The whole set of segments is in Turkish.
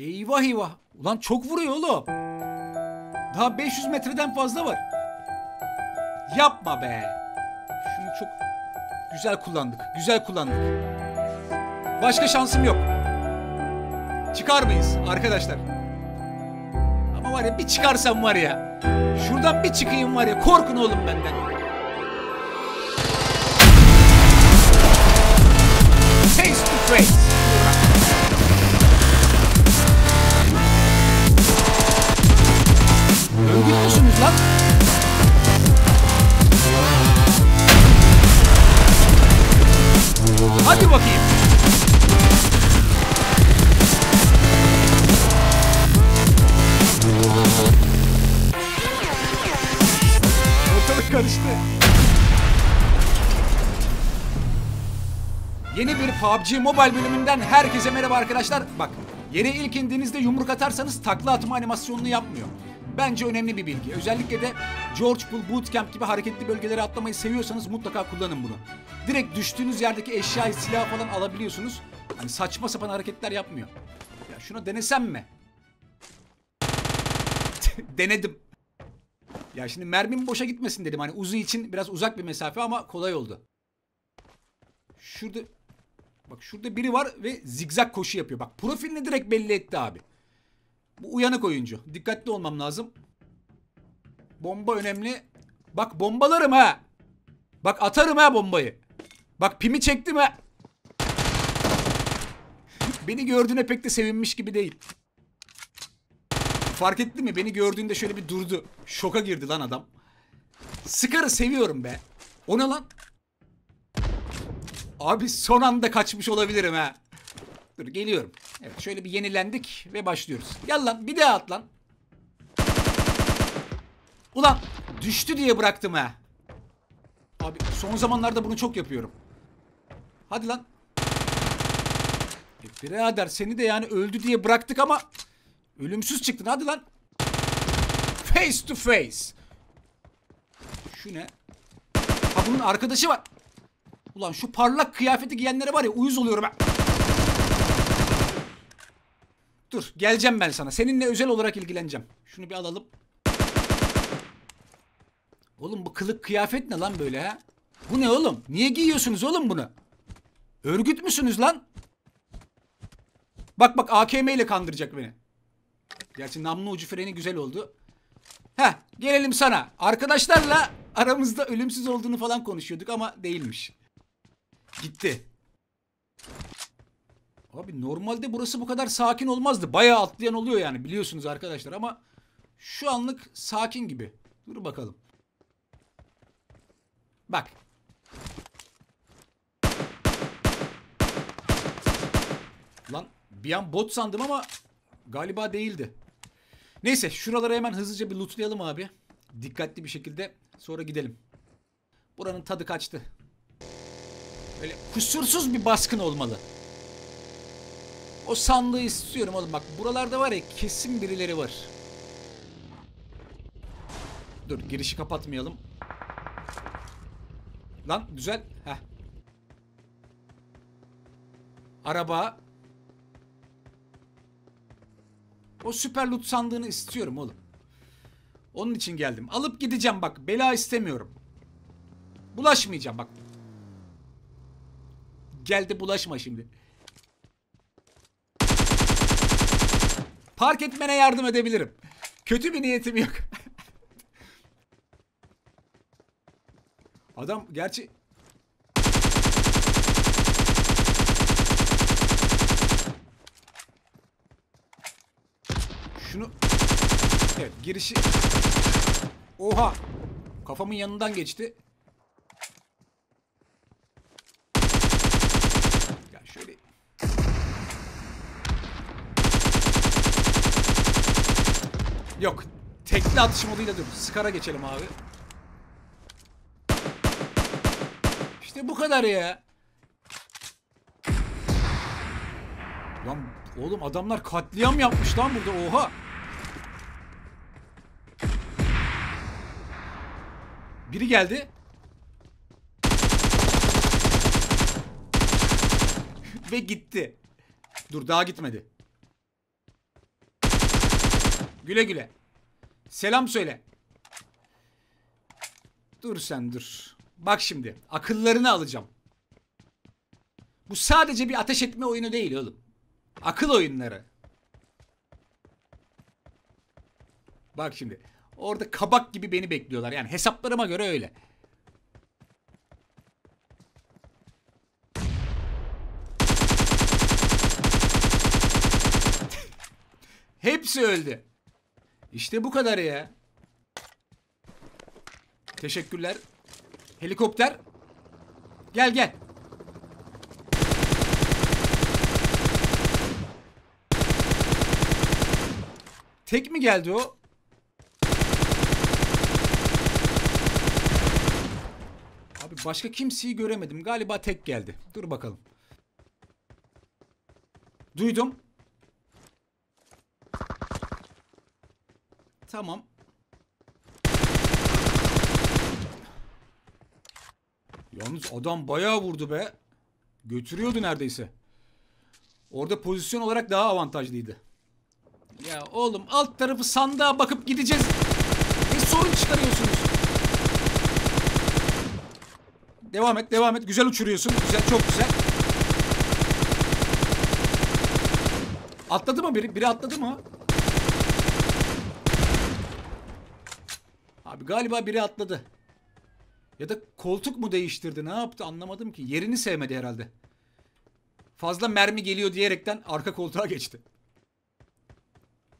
Eyvah eyvah. Ulan çok vuruyor oğlum. Daha 500 metreden fazla var. Yapma be. Şunu çok güzel kullandık. Güzel kullandık. Başka şansım yok. Çıkar mıyız arkadaşlar? Ama var ya bir çıkarsam var ya. Şuradan bir çıkayım var ya. Korkun oğlum benden. Face to face. PUBG Mobile bölümünden herkese merhaba arkadaşlar. Bak yere ilk indiğinizde yumruk atarsanız takla atma animasyonunu yapmıyor. Bence önemli bir bilgi. Özellikle de George Bull Bootcamp gibi hareketli bölgelere atlamayı seviyorsanız mutlaka kullanın bunu. Direkt düştüğünüz yerdeki eşyayı, silah falan alabiliyorsunuz. Hani saçma sapan hareketler yapmıyor. Ya şunu denesem mi? Denedim. Ya şimdi mermim boşa gitmesin dedim. Hani Uzi için biraz uzak bir mesafe ama kolay oldu. Şurada bak şurada biri var ve zigzag koşu yapıyor. Bak profilini direkt belli etti abi. Bu uyanık oyuncu. Dikkatli olmam lazım. Bomba önemli. Bak bombalarım ha. Bak atarım ha bombayı. Bak pimi çektim ha. Beni gördüğüne pek de sevinmiş gibi değil. Fark etti mi? Beni gördüğünde şöyle bir durdu. Şoka girdi lan adam. Sıkarı seviyorum be. O ne lan? Abi son anda kaçmış olabilirim ha. Dur geliyorum. Evet şöyle bir yenilendik ve başlıyoruz. Gel bir daha at lan. Ulan düştü diye bıraktım ha. Abi son zamanlarda bunu çok yapıyorum. Hadi lan. E, birader seni de yani öldü diye bıraktık ama ölümsüz çıktın hadi lan. Face to face. Şu ne? Ha bunun arkadaşı var. Ulan şu parlak kıyafeti giyenlere var ya uyuz oluyorum ha. Dur geleceğim ben sana. Seninle özel olarak ilgileneceğim. Şunu bir alalım. Oğlum bu kılık kıyafet ne lan böyle ha? Bu ne oğlum? Niye giyiyorsunuz oğlum bunu? Örgüt müsünüz lan? Bak bak AKM ile kandıracak beni. Gerçi namlu ucu freni güzel oldu. Heh gelelim sana. Arkadaşlarla aramızda ölümsüz olduğunu falan konuşuyorduk ama değilmiş. Gitti. Abi normalde burası bu kadar sakin olmazdı. Bayağı atlayan oluyor yani biliyorsunuz arkadaşlar ama şu anlık sakin gibi. Dur bakalım. Bak. Lan bir an bot sandım ama galiba değildi. Neyse şuraları hemen hızlıca bir lootlayalım abi. Dikkatli bir şekilde sonra gidelim. Buranın tadı kaçtı. Böyle kusursuz bir baskın olmalı. O sandığı istiyorum oğlum. Bak buralarda var ya kesin birileri var. Dur girişi kapatmayalım. Lan güzel. Heh. Araba. O süper loot sandığını istiyorum oğlum. Onun için geldim. Alıp gideceğim bak. Bela istemiyorum. Bulaşmayacağım bak. Geldi bulaşma şimdi. Park etmene yardım edebilirim. Kötü bir niyetim yok. Adam gerçi Şunu Evet girişi Oha Kafamın yanından geçti şöyle Yok. Tekli atış moduyla dur. Skara geçelim abi. İşte bu kadar ya. Lan oğlum adamlar katliam yapmış lan burada. Oha. Biri geldi. Ve gitti. Dur daha gitmedi. Güle güle. Selam söyle. Dur sen dur. Bak şimdi akıllarını alacağım. Bu sadece bir ateş etme oyunu değil oğlum. Akıl oyunları. Bak şimdi. Orada kabak gibi beni bekliyorlar. Yani hesaplarıma göre öyle. Hepsi öldü. İşte bu kadar ya. Teşekkürler. Helikopter. Gel gel. Tek mi geldi o? Abi başka kimseyi göremedim. Galiba tek geldi. Dur bakalım. Duydum. Tamam. Yalnız adam bayağı vurdu be. Götürüyordu neredeyse. Orada pozisyon olarak daha avantajlıydı. Ya oğlum alt tarafı sandığa bakıp gideceğiz. Ne sorun çıkarıyorsunuz? Devam et, devam et. Güzel uçuruyorsun. Güzel, çok güzel. Atladı mı biri? Biri atladı mı? Abi galiba biri atladı. Ya da koltuk mu değiştirdi? Ne yaptı anlamadım ki. Yerini sevmedi herhalde. Fazla mermi geliyor diyerekten arka koltuğa geçti.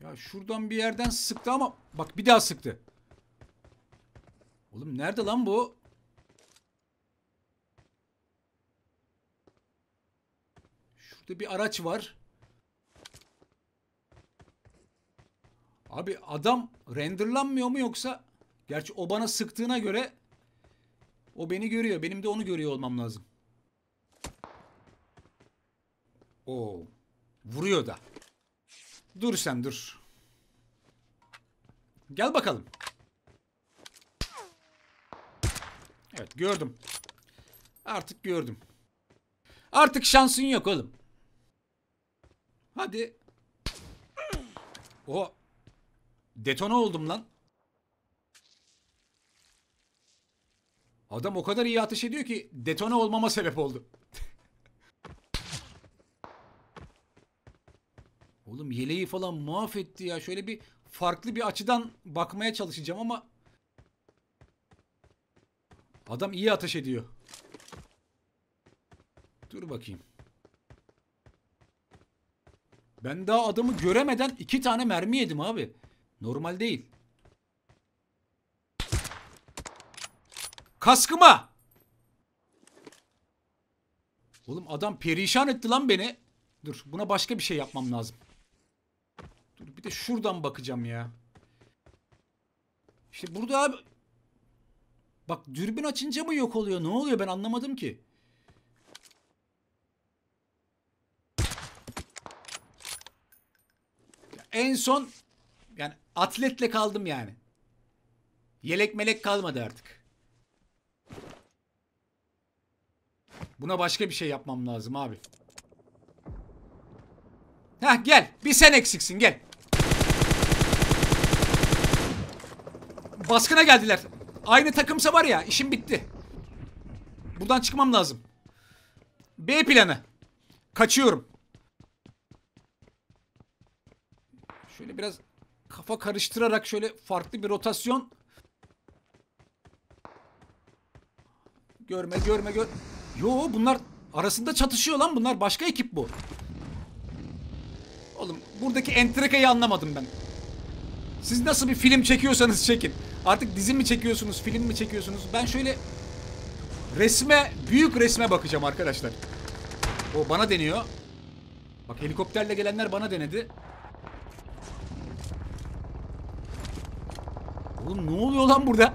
Ya şuradan bir yerden sıktı ama bak bir daha sıktı. Oğlum nerede lan bu? Şurada bir araç var. Abi adam renderlanmıyor mu yoksa? Gerçi o bana sıktığına göre o beni görüyor. Benim de onu görüyor olmam lazım. Oo. Vuruyor da. Dur sen dur. Gel bakalım. Evet gördüm. Artık gördüm. Artık şansın yok oğlum. Hadi. O detone oldum lan. Adam o kadar iyi ateş ediyor ki detone olmama sebep oldu. Oğlum yeleği falan mahvetti ya. Şöyle bir farklı bir açıdan bakmaya çalışacağım ama adam iyi ateş ediyor. Dur bakayım. Ben daha adamı göremeden iki tane mermi yedim abi. Normal değil. Kaskıma! Oğlum adam perişan etti lan beni. Dur buna başka bir şey yapmam lazım. Dur bir de şuradan bakacağım ya. İşte burada abi... Bak dürbün açınca mı yok oluyor? Ne oluyor ben anlamadım ki. En son yani atletle kaldım yani. Yelek melek kalmadı artık. Buna başka bir şey yapmam lazım abi. Heh gel. Bir sen eksiksin gel. Baskına geldiler. Aynı takımsa var ya işim bitti. Buradan çıkmam lazım. B planı. Kaçıyorum. Şöyle biraz kafa karıştırarak şöyle farklı bir rotasyon. Görme görme gör. Yo bunlar arasında çatışıyor lan bunlar. Başka ekip bu. Oğlum buradaki entrikayı anlamadım ben. Siz nasıl bir film çekiyorsanız çekin. Artık dizi mi çekiyorsunuz, film mi çekiyorsunuz? Ben şöyle resme, büyük resme bakacağım arkadaşlar. O bana deniyor. Bak helikopterle gelenler bana denedi. Oğlum ne oluyor lan burada?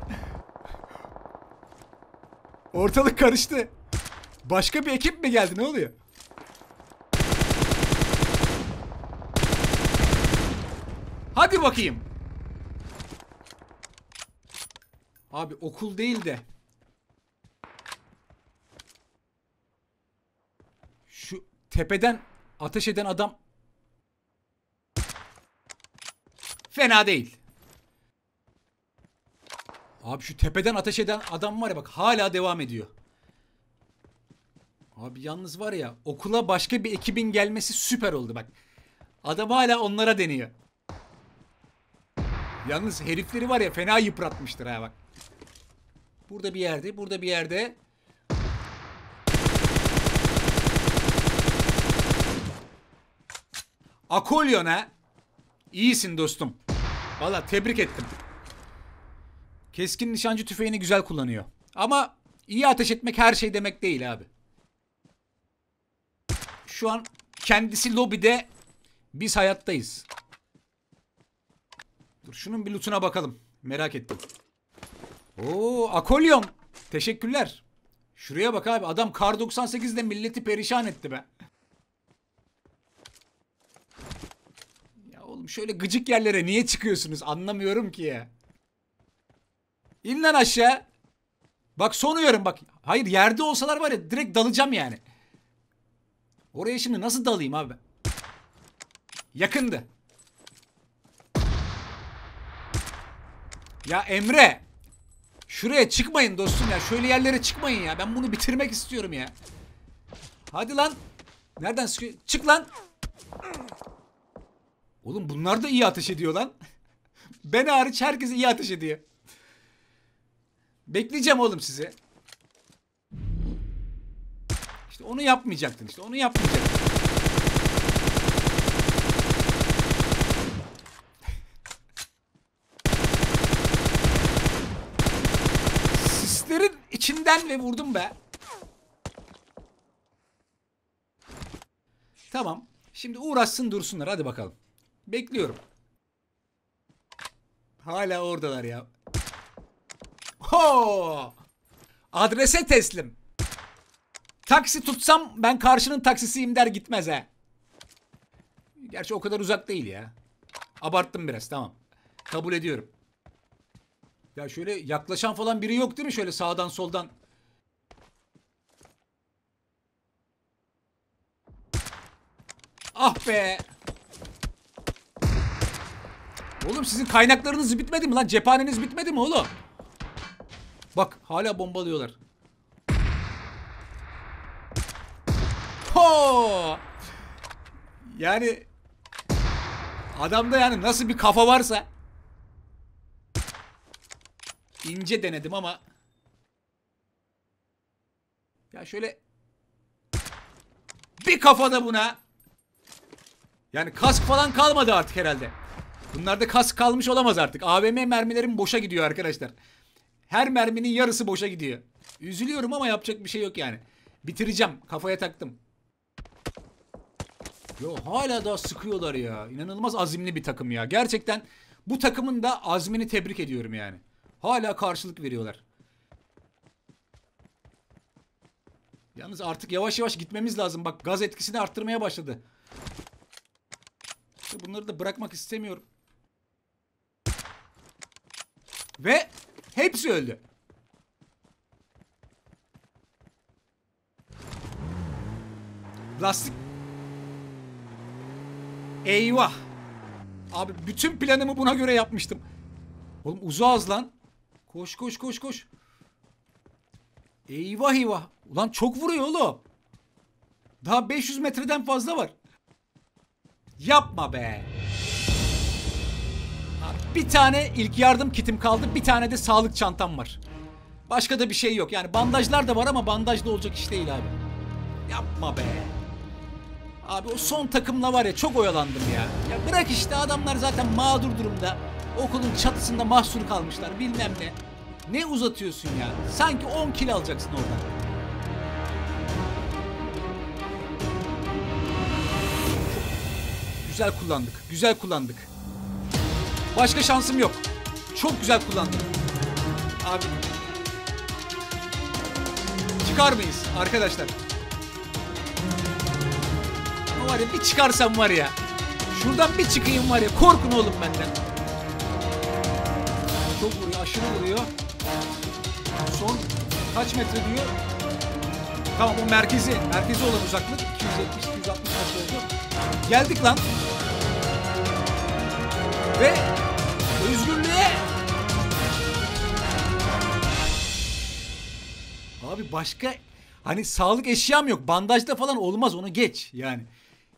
Ortalık karıştı. Başka bir ekip mi geldi? Ne oluyor? Hadi bakayım. Abi okul değil de. Şu tepeden ateş eden adam Fena değil. Abi şu tepeden ateş eden adam var ya bak hala devam ediyor. Abi yalnız var ya okula başka bir ekibin gelmesi süper oldu bak. Adam hala onlara deniyor. Yalnız herifleri var ya fena yıpratmıştır ha bak. Burada bir yerde, burada bir yerde. Akolyon ha. İyisin dostum. Valla tebrik ettim. Keskin nişancı tüfeğini güzel kullanıyor. Ama iyi ateş etmek her şey demek değil abi. Şu an kendisi lobide biz hayattayız. Dur şunun bir lootuna bakalım. Merak ettim. Oo Akolyon. Teşekkürler. Şuraya bak abi adam kar 98'de milleti perişan etti be. Ya oğlum şöyle gıcık yerlere niye çıkıyorsunuz anlamıyorum ki ya. İn lan aşağı. Bak son uyarım bak. Hayır yerde olsalar var ya direkt dalacağım yani. Oraya şimdi nasıl dalayım abi? Yakındı. Ya Emre. Şuraya çıkmayın dostum ya. Şöyle yerlere çıkmayın ya. Ben bunu bitirmek istiyorum ya. Hadi lan. Nereden? Çık lan. Oğlum bunlar da iyi ateş ediyor lan. ben hariç herkes iyi ateş ediyor. Bekleyeceğim oğlum size. İşte onu yapmayacaktın işte. Onu yapmayacaktın. Sislerin içinden ve vurdum be. Tamam. Şimdi uğraşsın dursunlar. Hadi bakalım. Bekliyorum. Hala oradalar ya. Ho! Adrese teslim. Taksi tutsam ben karşının taksisiyim der gitmez ha. Gerçi o kadar uzak değil ya. Abarttım biraz tamam. Kabul ediyorum. Ya şöyle yaklaşan falan biri yok değil mi? Şöyle sağdan soldan. Ah be. Oğlum sizin kaynaklarınız bitmedi mi lan? Cephaneniz bitmedi mi oğlum? Bak hala bombalıyorlar. Yani adamda yani nasıl bir kafa varsa ince denedim ama ya şöyle bir kafada buna yani kask falan kalmadı artık herhalde. Bunlarda kask kalmış olamaz artık. AVM mermilerim boşa gidiyor arkadaşlar. Her merminin yarısı boşa gidiyor. Üzülüyorum ama yapacak bir şey yok yani. Bitireceğim. Kafaya taktım. Yo hala daha sıkıyorlar ya. İnanılmaz azimli bir takım ya. Gerçekten bu takımın da azmini tebrik ediyorum yani. Hala karşılık veriyorlar. Yalnız artık yavaş yavaş gitmemiz lazım. Bak gaz etkisini arttırmaya başladı. Bunları da bırakmak istemiyorum. Ve hepsi öldü. Lastik Eyvah. Abi bütün planımı buna göre yapmıştım. Oğlum uzağız lan. Koş koş koş koş. Eyvah eyvah. Ulan çok vuruyor oğlum. Daha 500 metreden fazla var. Yapma be. Bir tane ilk yardım kitim kaldı. Bir tane de sağlık çantam var. Başka da bir şey yok. Yani bandajlar da var ama bandajla olacak iş değil abi. Yapma be. Abi o son takımla var ya çok oyalandım ya. Ya bırak işte adamlar zaten mağdur durumda. Okulun çatısında mahsur kalmışlar bilmem ne. Ne uzatıyorsun ya? Sanki 10 kilo alacaksın oradan. Güzel kullandık. Güzel kullandık. Başka şansım yok. Çok güzel kullandık. Abi. Çıkar mıyız arkadaşlar? var ya bir çıkarsam var ya. Şuradan bir çıkayım var ya korkun oğlum benden. Çok vuruyor aşırı vuruyor. Son kaç metre diyor. Tamam o merkezi. Merkezi olan uzaklık 270-260 metre oldu. Geldik lan. Ve özgürlüğe Abi başka hani sağlık eşyam yok. Bandajda falan olmaz onu geç yani.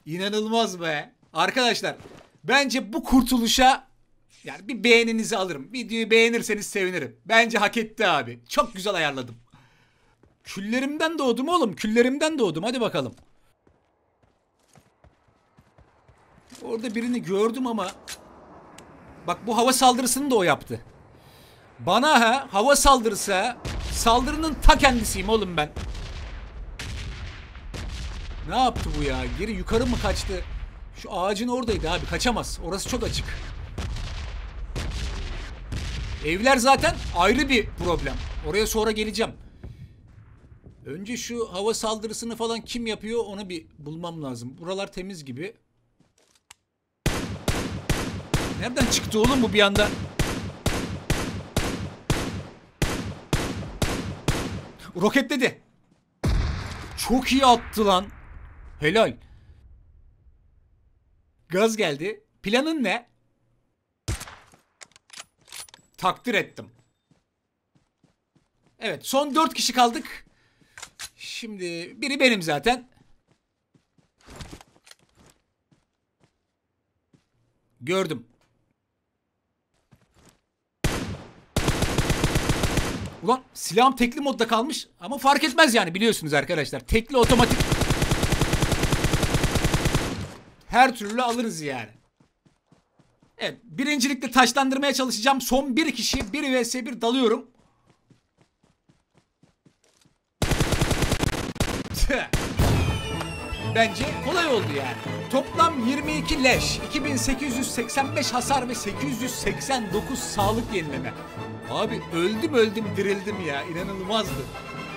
İnanılmaz be. Arkadaşlar bence bu kurtuluşa yani bir beğeninizi alırım. Videoyu beğenirseniz sevinirim. Bence hak etti abi. Çok güzel ayarladım. Küllerimden doğdum oğlum. Küllerimden doğdum. Hadi bakalım. Orada birini gördüm ama bak bu hava saldırısını da o yaptı. Bana ha hava saldırısı. Saldırının ta kendisiyim oğlum ben. Ne yaptı bu ya? Geri yukarı mı kaçtı? Şu ağacın oradaydı abi. Kaçamaz. Orası çok açık. Evler zaten ayrı bir problem. Oraya sonra geleceğim. Önce şu hava saldırısını falan kim yapıyor onu bir bulmam lazım. Buralar temiz gibi. Nereden çıktı oğlum bu bir anda? Roketledi. Çok iyi attı lan. Helal. Gaz geldi. Planın ne? Takdir ettim. Evet son 4 kişi kaldık. Şimdi biri benim zaten. Gördüm. Ulan silahım tekli modda kalmış ama fark etmez yani biliyorsunuz arkadaşlar. Tekli otomatik. Her türlü alırız yani. Evet birincilikte taşlandırmaya çalışacağım. Son bir kişi 1 vs 1 dalıyorum. Bence kolay oldu yani. Toplam 22 leş, 2885 hasar ve 889 sağlık yenileme. Abi öldüm öldüm dirildim ya inanılmazdı.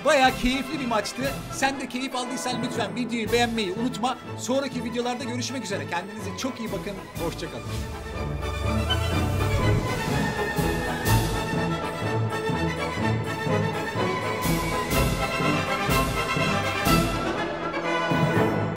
Baya keyifli bir maçtı. Sen de keyif aldıysan lütfen videoyu beğenmeyi unutma. Sonraki videolarda görüşmek üzere. Kendinize çok iyi bakın. Hoşçakalın.